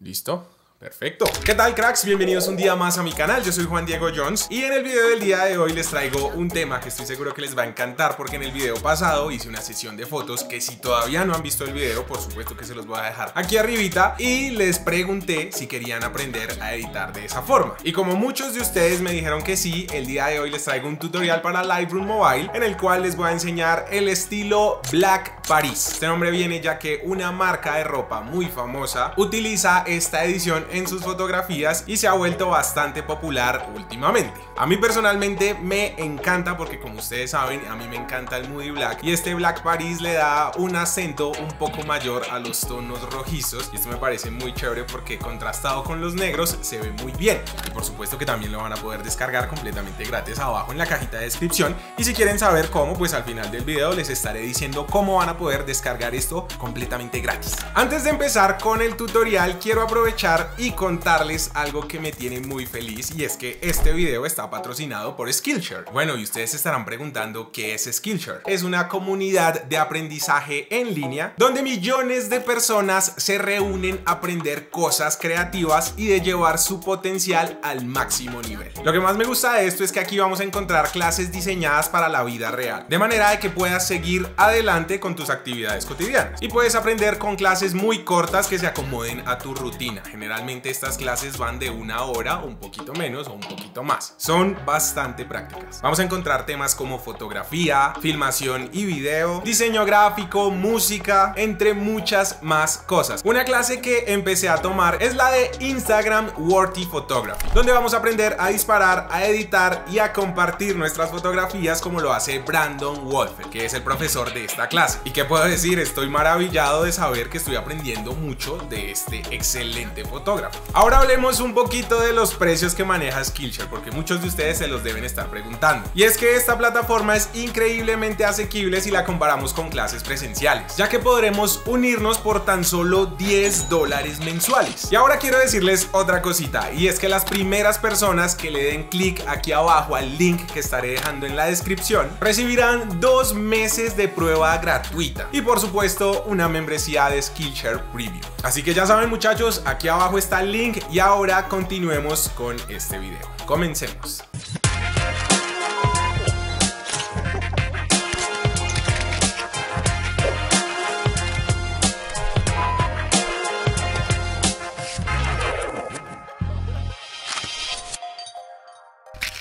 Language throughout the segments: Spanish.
¿Listo? Perfecto. ¿Qué tal cracks? Bienvenidos un día más a mi canal, yo soy Juan Diego Jones y en el video del día de hoy les traigo un tema que estoy seguro que les va a encantar porque en el video pasado hice una sesión de fotos que si todavía no han visto el video, por supuesto que se los voy a dejar aquí arribita y les pregunté si querían aprender a editar de esa forma. Y como muchos de ustedes me dijeron que sí, el día de hoy les traigo un tutorial para Lightroom Mobile en el cual les voy a enseñar el estilo Black Paris. Este nombre viene ya que una marca de ropa muy famosa utiliza esta edición en sus fotografías y se ha vuelto bastante popular últimamente. A mí personalmente me encanta porque como ustedes saben, a mí me encanta el Moody Black y este Black Paris le da un acento un poco mayor a los tonos rojizos y esto me parece muy chévere porque contrastado con los negros se ve muy bien. Y por supuesto que también lo van a poder descargar completamente gratis abajo en la cajita de descripción y si quieren saber cómo, pues al final del video les estaré diciendo cómo van a poder descargar esto completamente gratis. Antes de empezar con el tutorial quiero aprovechar y contarles algo que me tiene muy feliz y es que este video está patrocinado por Skillshare. Bueno, y ustedes estarán preguntando qué es Skillshare. Es una comunidad de aprendizaje en línea donde millones de personas se reúnen a aprender cosas creativas y de llevar su potencial al máximo nivel. Lo que más me gusta de esto es que aquí vamos a encontrar clases diseñadas para la vida real, de manera de que puedas seguir adelante con tus actividades cotidianas y puedes aprender con clases muy cortas que se acomoden a tu rutina. Generalmente estas clases van de una hora, un poquito menos o un poquito más. Son bastante prácticas. Vamos a encontrar temas como fotografía, filmación y video, diseño gráfico, música, entre muchas más cosas. Una clase que empecé a tomar es la de Instagram Worthy Photography, donde vamos a aprender a disparar, a editar y a compartir nuestras fotografías como lo hace Brandon Wolfer, que es el profesor de esta clase. ¿Y qué puedo decir? Estoy maravillado de saber que estoy aprendiendo mucho de este excelente fotógrafo. Ahora hablemos un poquito de los precios que maneja Skillshare, porque muchos de ustedes se los deben estar preguntando. Y es que esta plataforma es increíblemente asequible si la comparamos con clases presenciales, ya que podremos unirnos por tan solo 10 dólares mensuales. Y ahora quiero decirles otra cosita, y es que las primeras personas que le den clic aquí abajo al link que estaré dejando en la descripción, recibirán dos meses de prueba gratuita. Y por supuesto, una membresía de Skillshare Premium. Así que ya saben muchachos, aquí abajo está el link y ahora continuemos con este video. Comencemos.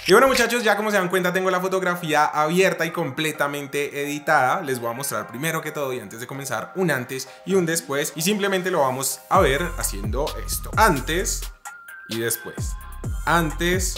Y bueno muchachos, ya como se dan cuenta tengo la fotografía abierta y completamente editada. Les voy a mostrar primero que todo y antes de comenzar un antes y un después. Y simplemente lo vamos a ver haciendo esto. Antes y después. Antes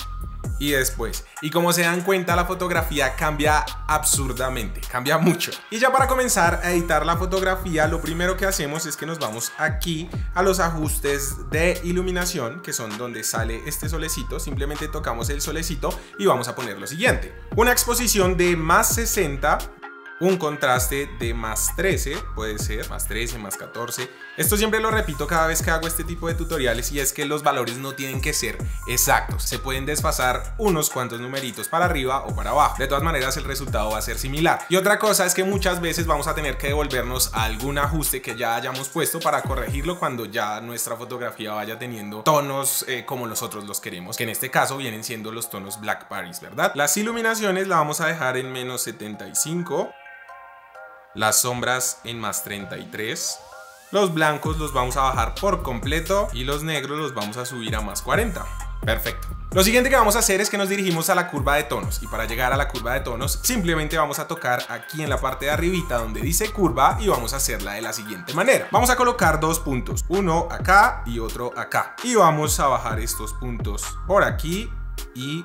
y después. Y como se dan cuenta, la fotografía cambia absurdamente, cambia mucho. Y ya para comenzar a editar la fotografía, lo primero que hacemos es que nos vamos aquí a los ajustes de iluminación, que son donde sale este solecito. Simplemente tocamos el solecito y vamos a poner lo siguiente. Una exposición de más 60 un contraste de más 13, puede ser, más 13, más 14. Esto siempre lo repito cada vez que hago este tipo de tutoriales y es que los valores no tienen que ser exactos. Se pueden desfasar unos cuantos numeritos para arriba o para abajo. De todas maneras el resultado va a ser similar. Y otra cosa es que muchas veces vamos a tener que devolvernos a algún ajuste que ya hayamos puesto para corregirlo cuando ya nuestra fotografía vaya teniendo tonos eh, como nosotros los queremos, que en este caso vienen siendo los tonos Black Paris, ¿verdad? Las iluminaciones la vamos a dejar en menos 75 las sombras en más 33. Los blancos los vamos a bajar por completo y los negros los vamos a subir a más 40. Perfecto. Lo siguiente que vamos a hacer es que nos dirigimos a la curva de tonos y para llegar a la curva de tonos simplemente vamos a tocar aquí en la parte de arribita donde dice curva y vamos a hacerla de la siguiente manera. Vamos a colocar dos puntos, uno acá y otro acá y vamos a bajar estos puntos por aquí y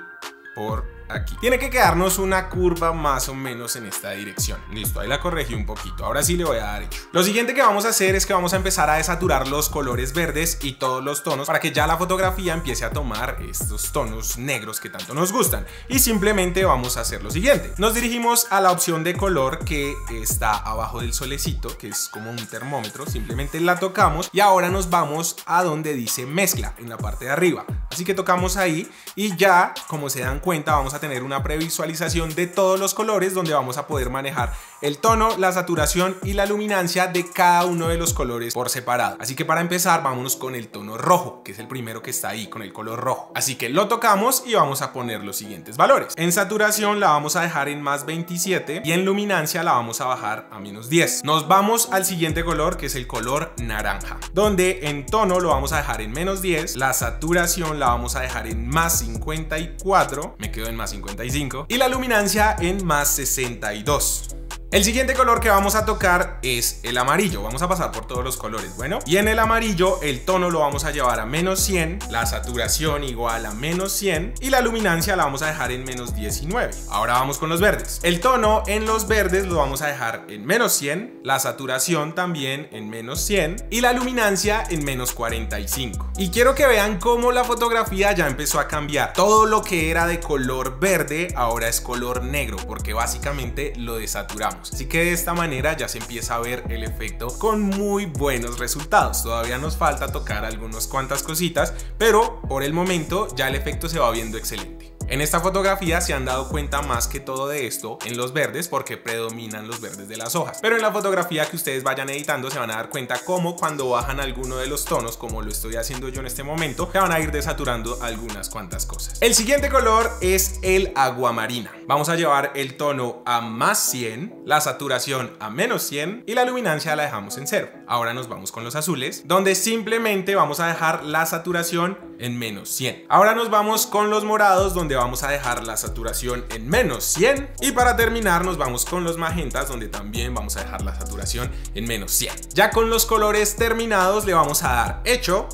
por aquí. Tiene que quedarnos una curva más o menos en esta dirección. Listo, ahí la corregí un poquito. Ahora sí le voy a dar hecho. Lo siguiente que vamos a hacer es que vamos a empezar a desaturar los colores verdes y todos los tonos para que ya la fotografía empiece a tomar estos tonos negros que tanto nos gustan. Y simplemente vamos a hacer lo siguiente. Nos dirigimos a la opción de color que está abajo del solecito, que es como un termómetro. Simplemente la tocamos y ahora nos vamos a donde dice mezcla en la parte de arriba. Así que tocamos ahí y ya, como se dan cuenta, vamos a tener una previsualización de todos los colores donde vamos a poder manejar el tono, la saturación y la luminancia de cada uno de los colores por separado. Así que para empezar vámonos con el tono rojo, que es el primero que está ahí, con el color rojo. Así que lo tocamos y vamos a poner los siguientes valores. En saturación la vamos a dejar en más 27 y en luminancia la vamos a bajar a menos 10. Nos vamos al siguiente color que es el color naranja, donde en tono lo vamos a dejar en menos 10, la saturación la vamos a dejar en más 54, me quedo en más 55 y la luminancia en más 62. El siguiente color que vamos a tocar es el amarillo. Vamos a pasar por todos los colores, bueno. Y en el amarillo el tono lo vamos a llevar a menos 100, la saturación igual a menos 100 y la luminancia la vamos a dejar en menos 19. Ahora vamos con los verdes. El tono en los verdes lo vamos a dejar en menos 100, la saturación también en menos 100 y la luminancia en menos 45. Y quiero que vean cómo la fotografía ya empezó a cambiar. Todo lo que era de color verde ahora es color negro porque básicamente lo desaturamos. Así que de esta manera ya se empieza a ver el efecto con muy buenos resultados. Todavía nos falta tocar algunas cuantas cositas, pero por el momento ya el efecto se va viendo excelente. En esta fotografía se han dado cuenta más que todo de esto en los verdes porque predominan los verdes de las hojas. Pero en la fotografía que ustedes vayan editando se van a dar cuenta cómo cuando bajan alguno de los tonos, como lo estoy haciendo yo en este momento, se van a ir desaturando algunas cuantas cosas. El siguiente color es el aguamarina. Vamos a llevar el tono a más 100, la saturación a menos 100 y la luminancia la dejamos en cero. Ahora nos vamos con los azules, donde simplemente vamos a dejar la saturación en menos 100. Ahora nos vamos con los morados, donde vamos a dejar la saturación en menos 100 y para terminar nos vamos con los magentas donde también vamos a dejar la saturación en menos 100. Ya con los colores terminados le vamos a dar hecho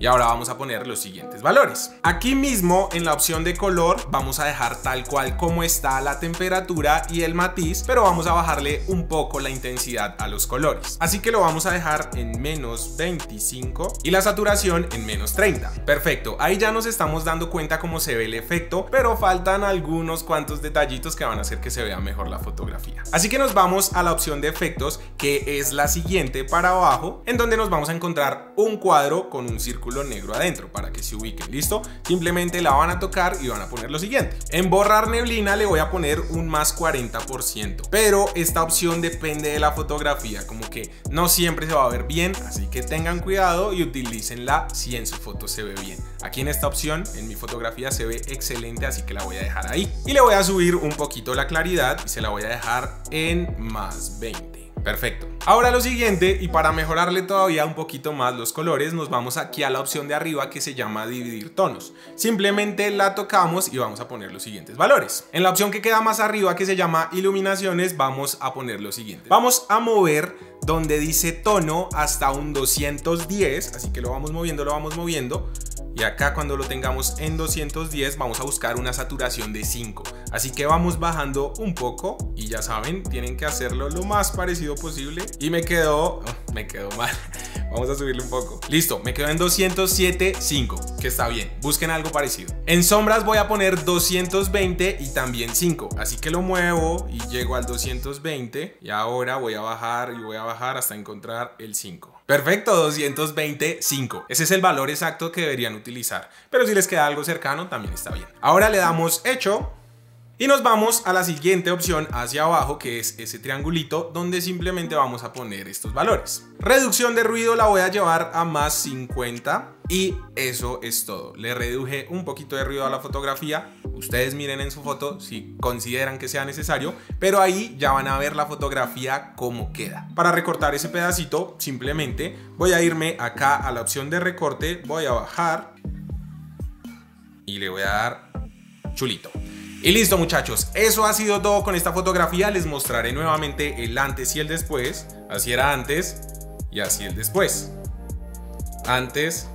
y ahora vamos a poner los siguientes valores. Aquí mismo en la opción de color vamos a dejar tal cual como está la temperatura y el matiz, pero vamos a bajarle un poco la intensidad a los colores. Así que lo vamos a dejar en menos 25 y la saturación en menos 30. Perfecto, ahí ya nos estamos dando cuenta cómo se ve el efecto, pero faltan algunos cuantos detallitos que van a hacer que se vea mejor la fotografía. Así que nos vamos a la opción de efectos que es la siguiente para abajo, en donde nos vamos a encontrar un cuadro con un círculo negro adentro para que se ubiquen, ¿listo? Simplemente la van a tocar y van a poner lo siguiente. En borrar neblina le voy a poner un más 40%, pero esta opción depende de la fotografía, como que no siempre se va a ver bien, así que tengan cuidado y utilícenla si en su foto se ve bien. Aquí en esta opción, en mi fotografía se ve excelente, así que la voy a dejar ahí. Y le voy a subir un poquito la claridad y se la voy a dejar en más 20. Perfecto. Ahora lo siguiente, y para mejorarle todavía un poquito más los colores, nos vamos aquí a la opción de arriba que se llama dividir tonos. Simplemente la tocamos y vamos a poner los siguientes valores. En la opción que queda más arriba que se llama iluminaciones, vamos a poner lo siguiente. Vamos a mover donde dice tono hasta un 210, así que lo vamos moviendo, lo vamos moviendo y acá cuando lo tengamos en 210 vamos a buscar una saturación de 5. Así que vamos bajando un poco y ya saben, tienen que hacerlo lo más parecido posible. Y me quedó, oh, me quedó mal. Vamos a subirle un poco. Listo, me quedó en 207.5, que está bien. Busquen algo parecido. En sombras voy a poner 220 y también 5. Así que lo muevo y llego al 220. Y ahora voy a bajar y voy a bajar hasta encontrar el 5. Perfecto, 225. Ese es el valor exacto que deberían utilizar. Pero si les queda algo cercano, también está bien. Ahora le damos hecho y nos vamos a la siguiente opción hacia abajo, que es ese triangulito, donde simplemente vamos a poner estos valores. Reducción de ruido la voy a llevar a más 50 y eso es todo. Le reduje un poquito de ruido a la fotografía. Ustedes miren en su foto si consideran que sea necesario, pero ahí ya van a ver la fotografía cómo queda. Para recortar ese pedacito, simplemente voy a irme acá a la opción de recorte, voy a bajar y le voy a dar chulito. Y listo muchachos, eso ha sido todo con esta fotografía. Les mostraré nuevamente el antes y el después. Así era antes y así el después. Antes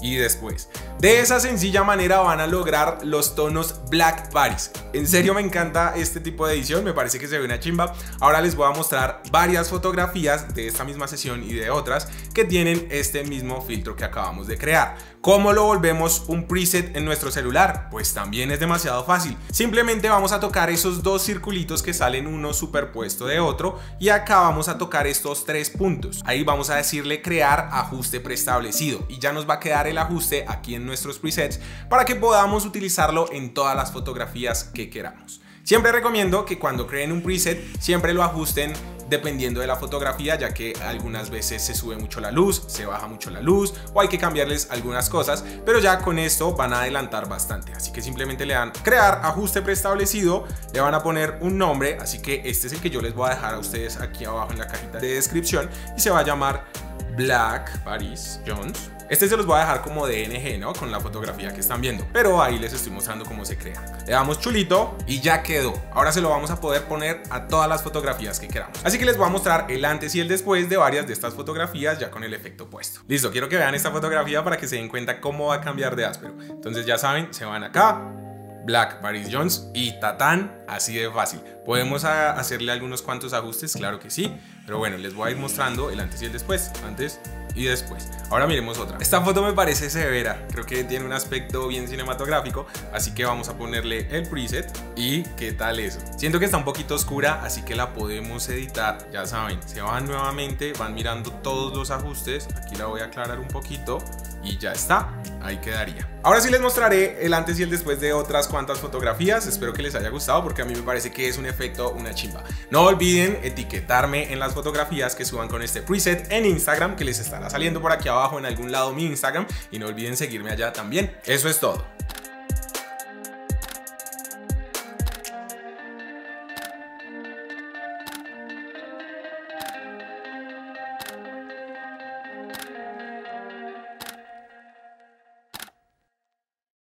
y después. De esa sencilla manera van a lograr los tonos Black Paris. En serio me encanta este tipo de edición, me parece que se ve una chimba. Ahora les voy a mostrar varias fotografías de esta misma sesión y de otras que tienen este mismo filtro que acabamos de crear. ¿Cómo lo volvemos un preset en nuestro celular? Pues también es demasiado fácil. Simplemente vamos a tocar esos dos circulitos que salen uno superpuesto de otro y acá vamos a tocar estos tres puntos. Ahí vamos a decirle crear ajuste preestablecido y ya nos va a quedar el ajuste aquí en nuestros presets para que podamos utilizarlo en todas las fotografías que queramos. Siempre recomiendo que cuando creen un preset siempre lo ajusten dependiendo de la fotografía, ya que algunas veces se sube mucho la luz, se baja mucho la luz o hay que cambiarles algunas cosas, pero ya con esto van a adelantar bastante. Así que simplemente le dan crear ajuste preestablecido, le van a poner un nombre, así que este es el que yo les voy a dejar a ustedes aquí abajo en la cajita de descripción y se va a llamar Black Paris Jones este se los voy a dejar como DNG, ¿no? Con la fotografía que están viendo. Pero ahí les estoy mostrando cómo se crea. Le damos chulito y ya quedó. Ahora se lo vamos a poder poner a todas las fotografías que queramos. Así que les voy a mostrar el antes y el después de varias de estas fotografías ya con el efecto puesto. Listo, quiero que vean esta fotografía para que se den cuenta cómo va a cambiar de áspero. Entonces ya saben, se van acá, Black, Paris Jones y Tatán, así de fácil. ¿Podemos hacerle algunos cuantos ajustes? Claro que sí, pero bueno, les voy a ir mostrando el antes y el después. Antes y después. Ahora miremos otra. Esta foto me parece severa, creo que tiene un aspecto bien cinematográfico, así que vamos a ponerle el preset y qué tal eso. Siento que está un poquito oscura, así que la podemos editar, ya saben, se van nuevamente, van mirando todos los ajustes, aquí la voy a aclarar un poquito y ya está, ahí quedaría. Ahora sí les mostraré el antes y el después de otras cuantas fotografías, espero que les haya gustado porque a mí me parece que es un efecto una chimba. No olviden etiquetarme en las fotografías que suban con este preset en Instagram que les estará saliendo por aquí abajo en algún lado mi Instagram y no olviden seguirme allá también. Eso es todo.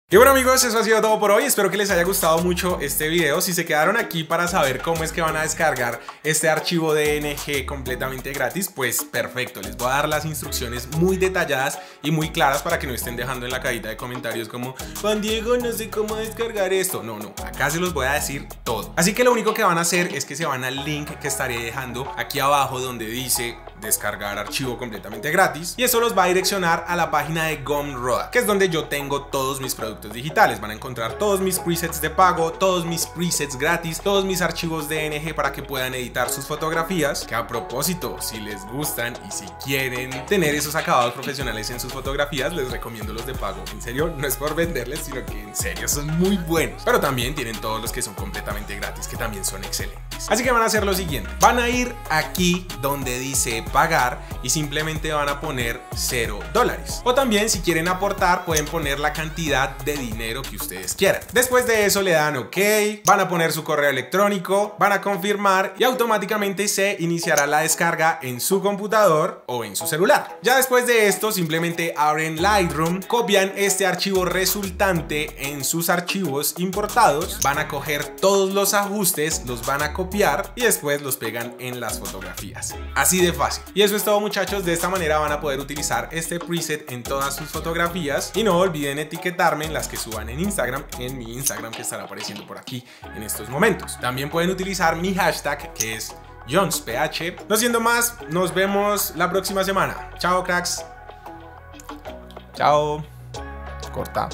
Y bueno amigos, eso ha sido todo por hoy, espero que les haya gustado mucho este video, si se quedaron aquí para saber cómo es que van a descargar este archivo DNG completamente gratis, pues perfecto, les voy a dar las instrucciones muy detalladas y muy claras para que no estén dejando en la cajita de comentarios como Juan Diego, no sé cómo descargar esto, no, no, acá se los voy a decir todo. Así que lo único que van a hacer es que se van al link que estaré dejando aquí abajo donde dice descargar archivo completamente gratis y eso los va a direccionar a la página de Gumroad, que es donde yo tengo todos mis productos digitales. Van a encontrar todos mis presets de pago, todos mis presets gratis, todos mis archivos DNG para que puedan editar sus fotografías. Que a propósito, si les gustan y si quieren tener esos acabados profesionales en sus fotografías, les recomiendo los de pago. En serio, no es por venderles, sino que en serio son muy buenos. Pero también tienen todos los que son completamente gratis, que también son excelentes. Así que van a hacer lo siguiente. Van a ir aquí donde dice pagar y simplemente van a poner 0 dólares. O también si quieren aportar pueden poner la cantidad de dinero que ustedes quieran. Después de eso le dan OK, van a poner su correo electrónico, van a confirmar y automáticamente se iniciará la descarga en su computador o en su celular. Ya después de esto simplemente abren Lightroom, copian este archivo resultante en sus archivos importados, van a coger todos los ajustes, los van a copiar y después los pegan en las fotografías. Así de fácil. Y eso es todo muchachos, de esta manera van a poder utilizar este preset en todas sus fotografías y no olviden etiquetarme en las que suban en Instagram, en mi Instagram que estará apareciendo por aquí en estos momentos. También pueden utilizar mi hashtag que es JonesPH. No siendo más, nos vemos la próxima semana. Chao cracks. Chao. Corta.